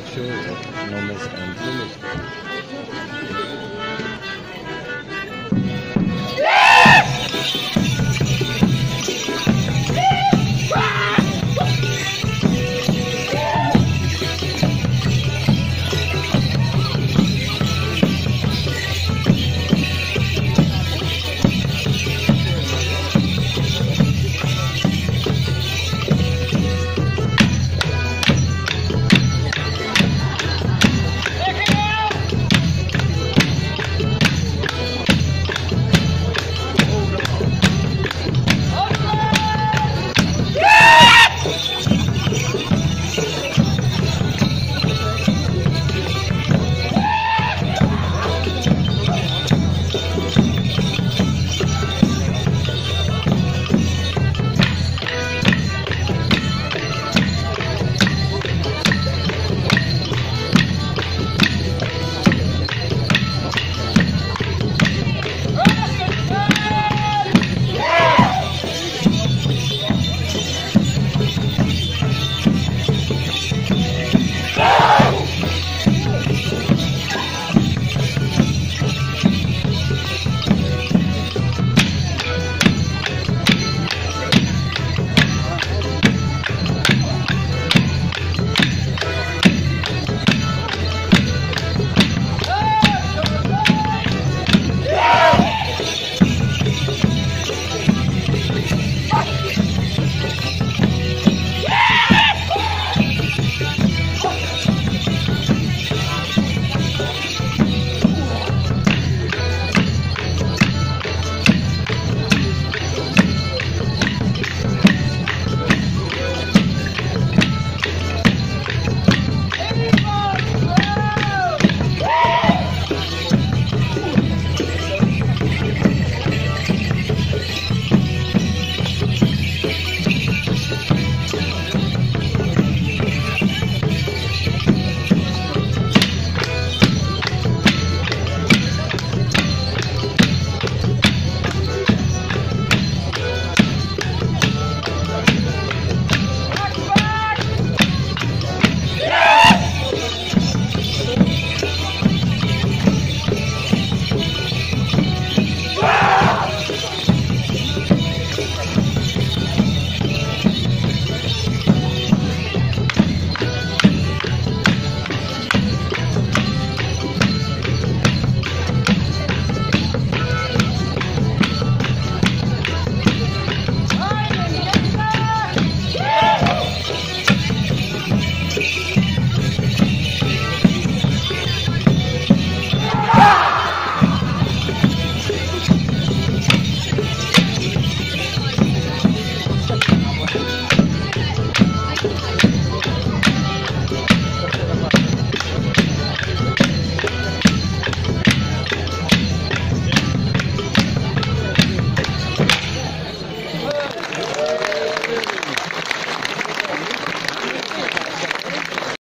slideshow of and Loomis.